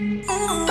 Oh.